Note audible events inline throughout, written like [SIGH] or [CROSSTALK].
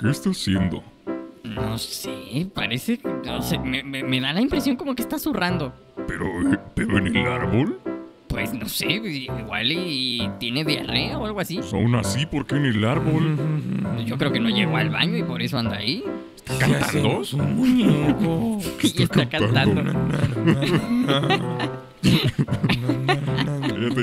¿Qué está haciendo? No sé, parece. No sé, me, me- me da la impresión como que está zurrando. ¿Pero, eh, pero en el árbol? Pues no sé, igual y tiene diarrea o algo así. Pues aún así, ¿por qué en el árbol? Yo creo que no llegó al baño y por eso anda ahí. ¿Cantando? un muñeco. [LAUGHS] Y está cantando. [LAUGHS]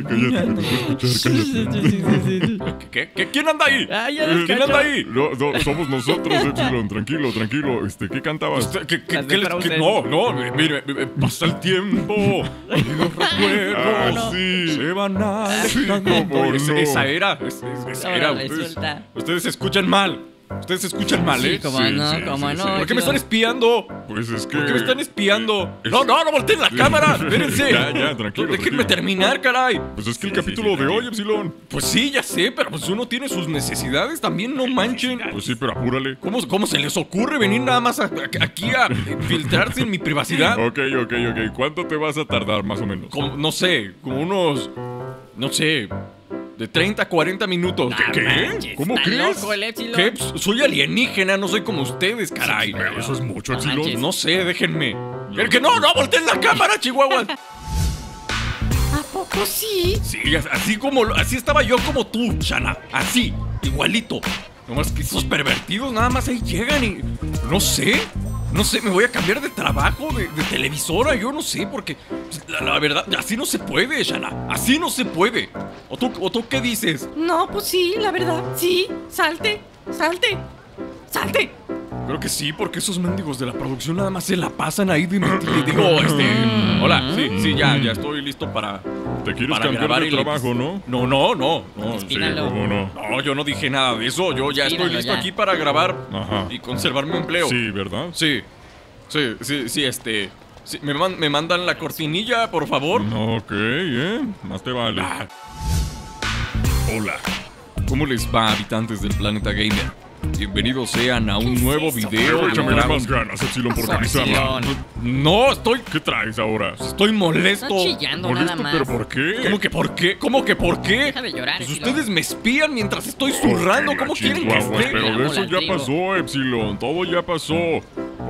Cállate, cállate, que te puedo escuchar, cállate. ¿Qué, qué, quién anda ahí? Ah, ya Eh, ¿Quién anda ahí? No, no, somos nosotros, Epsilon. Tranquilo, tranquilo. Este, ¿qué cantabas? Usted- ¿Qué, qué, qué les- no, no, mire, mire, pasa el tiempo y los [LAUGHS] recuerdos Ah, sí. se van Sí, alejando. no. Esa era, Ahora resulta. Ustedes escuchan mal. Ustedes escuchan mal, Sí, ¿eh? cómo Sí, no, sí, cómo sí, no. ¿Por qué me están espiando? Pues es que... ¿Por qué me están espiando? Es- No, no, no volteen la cámara. [LAUGHS] Espérense. Ya, ya, tranquilo, Déjenme tranquilo. terminar, caray. Pues es que el capítulo sí, de hoy, Epsilon. Pues sí, ya sé, pero pues uno tiene sus necesidades también, no manchen. Pues sí, pero apúrale. ¿Cómo, cómo se les ocurre venir nada más a- a- aquí a filtrarse en mi privacidad? Ok, ok, ok. ¿Cuánto te vas a tardar, más o menos? Como, no sé, como unos. No sé. De 30 a 40 minutos. No ¿Qué? manches, ¿Cómo crees? loco el Epsilon. ¿Qué? Pues, Soy alienígena, no soy como ustedes, caray. Pero eso es mucho, No Epsilon. manches. No sé, déjenme. El que no, no, volteen la cámara, Chihuahua. ¿A poco sí? Sí, así como, así estaba yo como tú, Shana. Así, igualito. Nomás que esos pervertidos nada más ahí llegan y. No sé. No sé, me voy a cambiar de trabajo, de, de televisora, yo no sé, porque la, la verdad, así no se puede, Shana. Así no se puede. ¿O tú, ¿O tú qué dices? No, pues sí, la verdad. Sí, salte, salte, salte. Creo que sí, porque esos mendigos de la producción nada más se la pasan ahí de digo, [COUGHS] este. Hola, sí, sí, ya, ya estoy listo para. Te quieres para cambiar grabar de el trabajo, ¿no? No, no, no, no. Sí, cómo no. No, yo no dije nada de eso. Yo ya estoy listo ya. aquí para grabar Ajá. y conservar mi empleo. Sí, ¿verdad? Sí, sí, sí, sí, este. sí, ¿me, man- ¿Me mandan la cortinilla, por favor? No, ok, ¿eh? Más te vale. Ah. Hola. ¿Cómo les va, habitantes del planeta gamer? Bienvenidos sean a un ¿Qué es nuevo video de Échame más ganas, Epsilon, por. Epsilon. No, estoy. ¿Qué traes ahora? Estoy molesto. Está chillando ¿Molesto? nada más. ¿Pero por qué? ¿Cómo que por qué? ¿Cómo que por qué? Deja de llorar, Pues Epsilon. ustedes me espían mientras estoy zurrando. ¿Cómo quieren que esté? Pero de eso ya pasó, Epsilon. Todo ya pasó.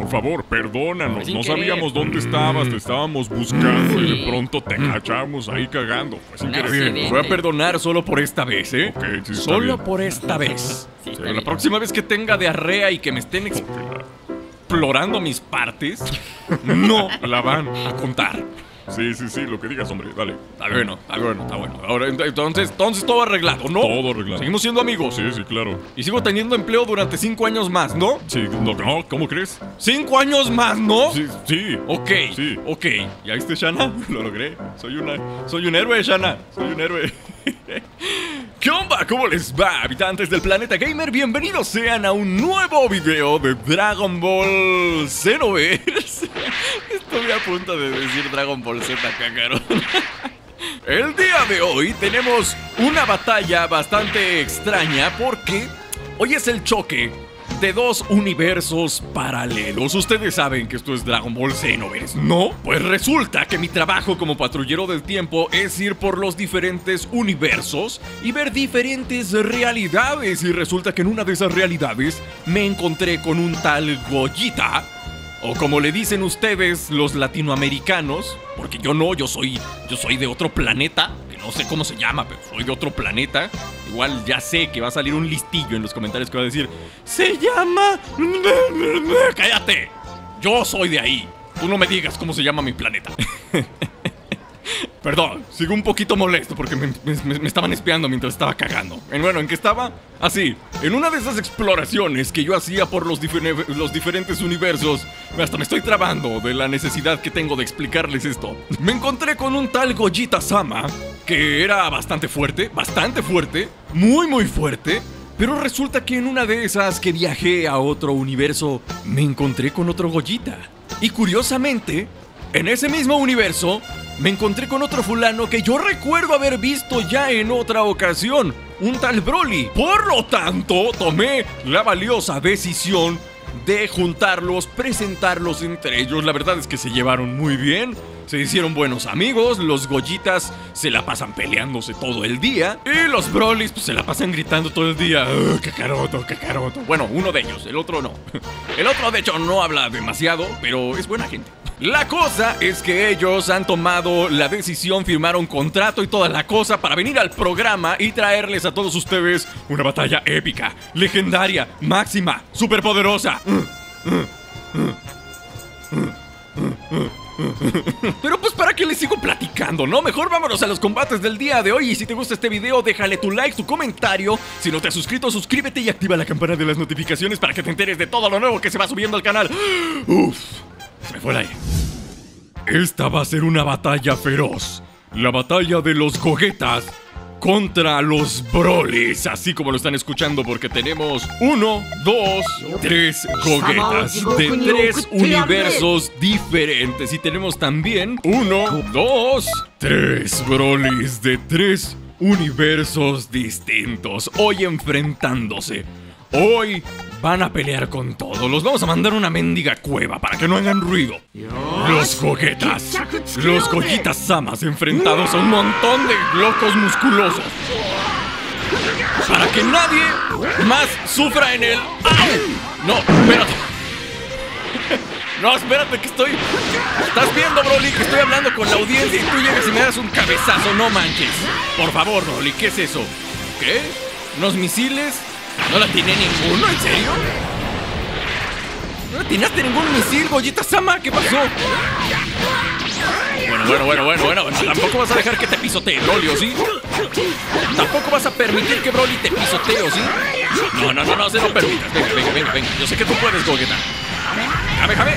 Por favor, perdónanos. Sin no querer. sabíamos dónde estabas. Te estábamos buscando y Sí. de pronto te cachamos ahí cagando. Pues sin querer. voy a perdonar solo por esta vez, ¿eh? Sí, solo bien. por esta vez. Sí, Pero la bien. próxima vez que tenga diarrea y que me estén explorando mis partes, [LAUGHS] no la van a contar. Sí, sí, sí, lo que digas, hombre. Dale. Está bueno, está bueno, está bueno. Ahora, ent- entonces, entonces todo arreglado, ¿no? Todo arreglado. Seguimos siendo amigos. Sí, sí, claro. Y sigo teniendo empleo durante cinco años más, ¿no? Sí, no, no, ¿cómo crees? ¡Cinco años más, no! Sí, sí. Ok, Sí. ok. ¿Ya viste, Shana? [LAUGHS] Lo logré. Soy una. Soy un héroe, Shana. Soy un héroe. [LAUGHS] ¿Qué onda? ¿Cómo les va, habitantes del planeta gamer? Bienvenidos sean a un nuevo video de Dragon Ball Xenoverse. Estoy a punto de decir Dragon Ball Z, cacaron. El día de hoy tenemos una batalla bastante extraña porque hoy es el choque de dos universos paralelos. Ustedes saben que esto es Dragon Ball Xenoverse, ¿no? Pues resulta que mi trabajo como patrullero del tiempo es ir por los diferentes universos y ver diferentes realidades. Y resulta que en una de esas realidades me encontré con un tal Goyita. O como le dicen ustedes los latinoamericanos, porque yo no, yo soy yo soy de otro planeta, que no sé cómo se llama, pero soy de otro planeta. Igual ya sé que va a salir un listillo en los comentarios que va a decir, "Se llama [LAUGHS] Cállate. Yo soy de ahí. Tú no me digas cómo se llama mi planeta." [LAUGHS] Perdón, sigo un poquito molesto porque me, estaban espiando mientras estaba cagando. En, bueno, ¿en qué estaba? Así, en una de esas exploraciones que yo hacía por los, difere- los diferentes universos, hasta me estoy trabando de la necesidad que tengo de explicarles esto. Me encontré con un tal Gojita Sama, que era bastante fuerte, bastante fuerte, muy muy fuerte, pero resulta que en una de esas que viajé a otro universo, me encontré con otro Gojita. Y curiosamente, en ese mismo universo, me encontré con otro fulano que yo recuerdo haber visto ya en otra ocasión, un tal Broly. Por lo tanto, tomé la valiosa decisión de juntarlos, presentarlos entre ellos. La verdad es que se llevaron muy bien. Se hicieron buenos amigos, los Goyitas se la pasan peleándose todo el día y los Brolis pues, se la pasan gritando todo el día. "Ah, ¡Cacaroto, cacaroto! Bueno, uno de ellos, el otro no. [LAUGHS] El otro de hecho no habla demasiado, pero es buena gente. La cosa es que ellos han tomado la decisión, firmaron contrato y toda la cosa para venir al programa y traerles a todos ustedes una batalla épica, legendaria, máxima, superpoderosa. Pero pues para qué les sigo platicando, ¿no? Mejor vámonos a los combates del día de hoy y si te gusta este video déjale tu like, tu comentario. Si no te has suscrito, suscríbete y activa la campana de las notificaciones para que te enteres de todo lo nuevo que se va subiendo al canal. Uf, se me fue el aire. Esta va a ser una batalla feroz. La batalla de los goguetas contra los brolis. Así como lo están escuchando, porque tenemos uno, dos, tres goguetas de tres universos diferentes. Y tenemos también uno, dos, tres brolis de tres universos distintos. Hoy enfrentándose. Hoy van a pelear con todo. Los vamos a mandar a una mendiga cueva para que no hagan ruido. Los goguetas. Los goyitas samas enfrentados a un montón de locos musculosos. Para que nadie más sufra en el. ¡Au! No, espérate. [LAUGHS] No, espérate que estoy. Estás viendo, Broly, que estoy hablando con la audiencia y tú llegas y me das un cabezazo, no manches. Por favor, Broly, ¿qué es eso? ¿Qué? ¿Unos misiles? ¿No la tiene ninguno? ¿En serio? ¿No atinaste ningún misil, Goyita Sama? ¿Qué pasó? Bueno, bueno, bueno, bueno, bueno. Tampoco vas a dejar que te pisotee, Broly, ¿o sí? Tampoco vas a permitir que Broly te pisotee, ¿o sí? No, no, no, no, se lo permitas. Venga, venga, venga, venga. Yo sé que tú puedes, Gogeta. Kamehame.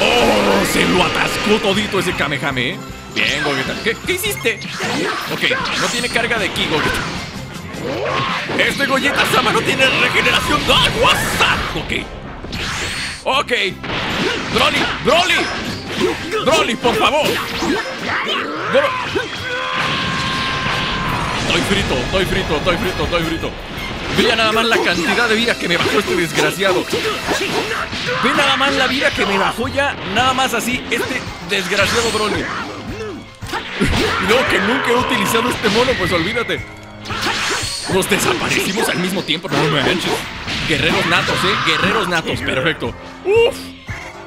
¡Oh! Se lo atascó todito ese Kamehame, ¿eh? Bien, Gogeta. ¿Qué, ¿Qué hiciste? Ok, no tiene carga de ki, Gogeta. Este Goyeta Sama no tiene regeneración. ¡Ah, WhatsApp! Ok. Ok. Broly, Broly. Broly, por favor. Bro- Estoy frito, estoy frito, estoy frito, estoy frito. Vean nada más la cantidad de vida que me bajó este desgraciado. Ve nada más la vida que me bajó ya, nada más así, este desgraciado Broly. [LAUGHS] Luego que nunca he utilizado este mono, pues olvídate. Nos desaparecimos al mismo tiempo, no manches. Guerreros natos, eh, guerreros natos, perfecto. Uf,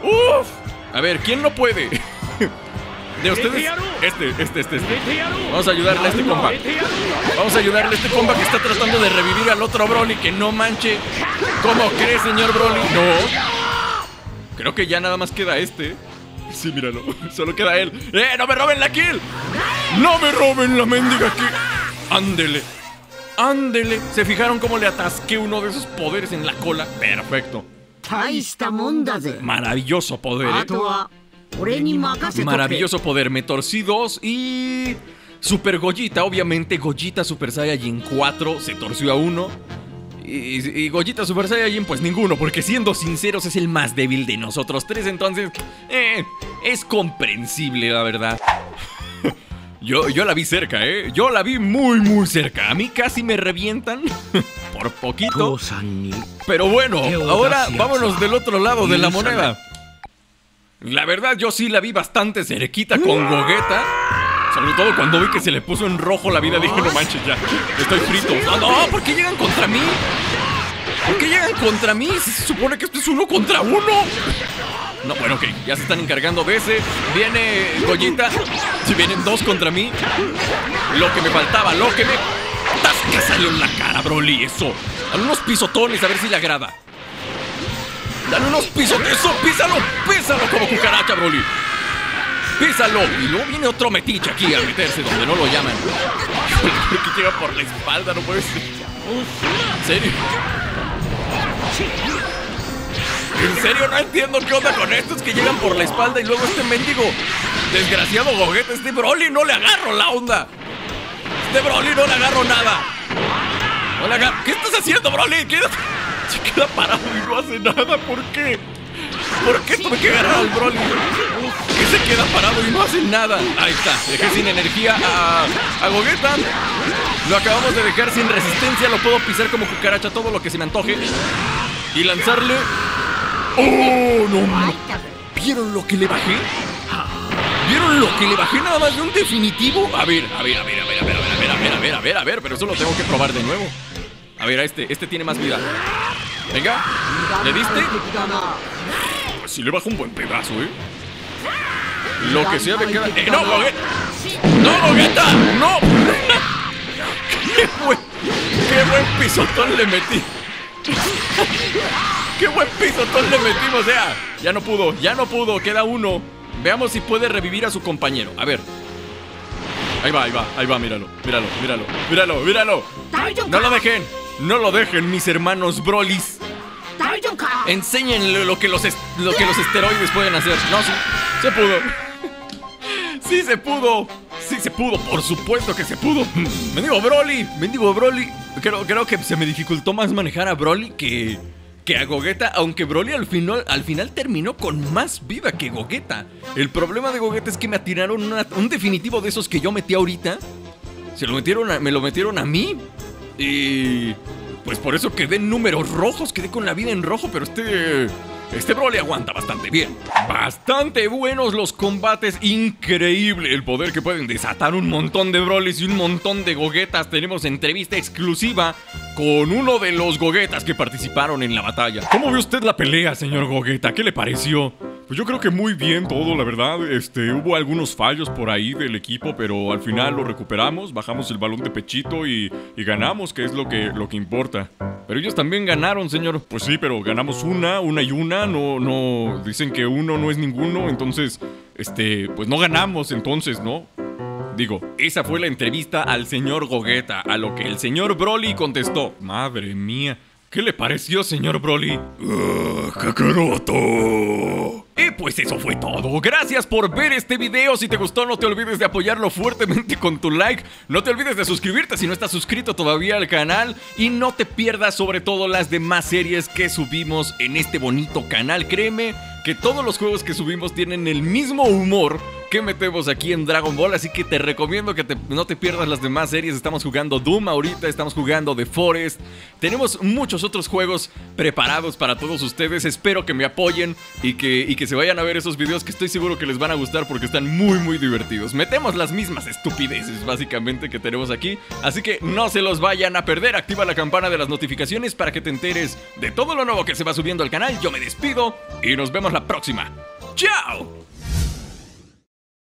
uf. A ver, ¿quién no puede? De ustedes, este, este, este, este. Vamos a ayudarle a este compa. Vamos a ayudarle a este compa que está tratando de revivir al otro Broly que no manche. ¿Cómo cree, señor Broly? No. Creo que ya nada más queda este. Sí, míralo. [LAUGHS] Solo queda él. ¡Eh! ¡No me roben la kill! ¡No me roben la mendiga kill! ¡Ándele! Ándele. ¿Se fijaron cómo le atasqué uno de esos poderes en la cola? Perfecto. Maravilloso poder. ¿eh? Maravilloso poder. Me torcí dos y. Super Goyita, obviamente. Goyita Super Saiyajin 4 se torció a uno. Y, y, Goyita Super Saiyajin, pues ninguno, porque siendo sinceros es el más débil de nosotros tres, entonces eh, es comprensible, la verdad. Yo, yo la vi cerca, ¿eh? Yo la vi muy, muy cerca. A mí casi me revientan. [LAUGHS] Por poquito. Pero bueno, ahora vámonos del otro lado de la moneda. La verdad, yo sí la vi bastante cerquita con Gogeta. Sobre todo cuando vi que se le puso en rojo la vida, dije, no manches ya, estoy frito. Ah, no, ¿por qué llegan contra mí? ¿Por qué llegan contra mí? Se supone que esto es uno contra uno. No, bueno, ok, ya se están encargando de ese. Viene Goyita. Si vienen dos contra mí. Lo que me faltaba, lo que me. que salió en la cara, Broly! Eso. Dale unos pisotones a ver si le agrada. Dale unos pisotones. Eso, písalo, písalo como cucaracha, Broly. Písalo. Y luego viene otro metiche aquí a meterse donde no lo llaman. [LAUGHS] que llega por la espalda, no puede ser. ¿En serio? En serio, no entiendo qué onda con estos que llegan por la espalda y luego este mendigo desgraciado goguete, este Broly no le agarro la onda. Este Broly no le agarro nada. No le agarro. ¿Qué estás haciendo, Broly? Se queda [LAUGHS] parado y no hace nada. ¿Por qué? ¿Por qué tuve que agarrar al Broly? Que se queda parado y no hace nada. Ahí está. Dejé sin energía a, a Gogeta. Lo acabamos de dejar sin resistencia. Lo puedo pisar como cucaracha todo lo que se me antoje. Y lanzarle ¡Oh, no! ¿Vieron lo que le bajé? ¿Vieron lo que le bajé nada más de un definitivo? A ver, a ver, a ver, a ver, a ver, a ver, a ver, a ver, a ver, a ver, a ver, pero eso lo tengo que probar de nuevo. A ver, a este, este tiene más vida. Venga, ¿le diste? Pues sí le bajo un buen pedazo, ¿eh? Lo que sea me queda... ¡Eh, no, Gogeta! ¡No, Gogeta! ¡No! ¡Qué buen, qué buen pisotón le metí! ¡Qué buen pisotón le metimos! O sea, ya no pudo, ya no pudo, queda uno. Veamos si puede revivir a su compañero. A ver. Ahí va, ahí va, ahí va, míralo, míralo, míralo, míralo, míralo. No lo dejen, no lo dejen, mis hermanos brolis. Enséñenle lo que los, lo que los esteroides pueden hacer. No, sí, se pudo. Sí se pudo. Sí se pudo, por supuesto que se pudo. [LAUGHS] Mendigo Broly, mendigo Broly. Creo, creo que se me dificultó más manejar a Broly que que a Gogeta, aunque Broly al final, al final terminó con más vida que Gogeta. El problema de Gogeta es que me atiraron un definitivo de esos que yo metí ahorita. Se lo metieron a- me lo metieron a mí. Y pues por eso quedé en números rojos, quedé con la vida en rojo, pero este este Broly aguanta bastante bien. Bastante buenos los combates, increíble el poder que pueden desatar un montón de Brolys y un montón de Gogetas. Tenemos entrevista exclusiva con uno de los Gogetas que participaron en la batalla. ¿Cómo ve usted la pelea, señor Gogeta? ¿Qué le pareció? Pues yo creo que muy bien todo, la verdad. Este, hubo algunos fallos por ahí del equipo, pero al final lo recuperamos, bajamos el balón de pechito y, y ganamos, que es lo que, lo que importa. Pero ellos también ganaron, señor. Pues sí, pero ganamos una, una y una. No, no. Dicen que uno no es ninguno. Entonces, este, pues no ganamos, entonces, ¿no? Digo, esa fue la entrevista al señor Gogeta, a lo que el señor Broly contestó. Madre mía, ¿qué le pareció, señor Broly? ¡Kakaroto! Y pues eso fue todo. Gracias por ver este video. Si te gustó, no te olvides de apoyarlo fuertemente con tu like. No te olvides de suscribirte si no estás suscrito todavía al canal. Y no te pierdas sobre todo las demás series que subimos en este bonito canal. Créeme que todos los juegos que subimos tienen el mismo humor que metemos aquí en Dragon Ball, así que te recomiendo que te- no te pierdas las demás series. Estamos jugando Doom ahorita, estamos jugando The Forest. Tenemos muchos otros juegos preparados para todos ustedes. Espero que me apoyen y que, y se vayan a ver esos videos que estoy seguro que les van a gustar porque están muy muy divertidos. Metemos las mismas estupideces básicamente que tenemos aquí, así que no se los vayan a perder. Activa la campana de las notificaciones para que te enteres de todo lo nuevo que se va subiendo al canal. Yo me despido y nos vemos la próxima. ¡Chao!